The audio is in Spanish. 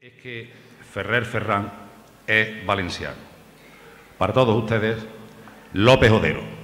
es que Ferrer Ferrán es valenciano. Para todos ustedes, López Odero.